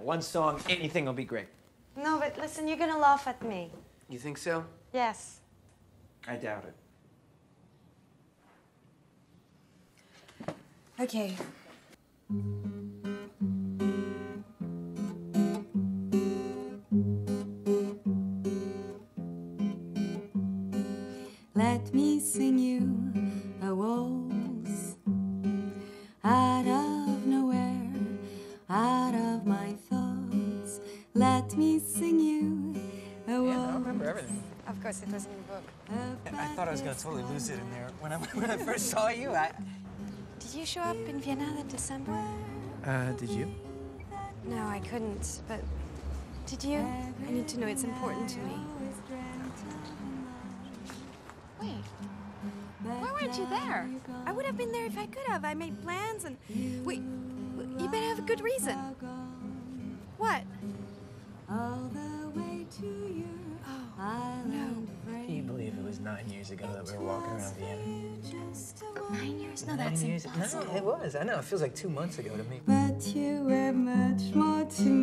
One song, anything will be great. No, but listen, you're gonna laugh at me. You think so? Yes. I doubt it. Okay. Let me sing you a waltz Let me sing you a Yeah, I waltz. remember everything. Of course, it was in the book. I thought I was gonna totally lose it in there. When I, when I first saw you, I. Did you show up in Vienna that December? Uh, did you? No, I couldn't, but did you? I need to know. It's important to me. Wait. Why weren't you there? I would have been there if I could have. I made plans and. Wait. You better have a good reason. What? Was nine years ago that we were walking around Vienna? Nine years? No, Nine that's years? impossible. No, it was. I know. It feels like two months ago to me. But you were much more to me,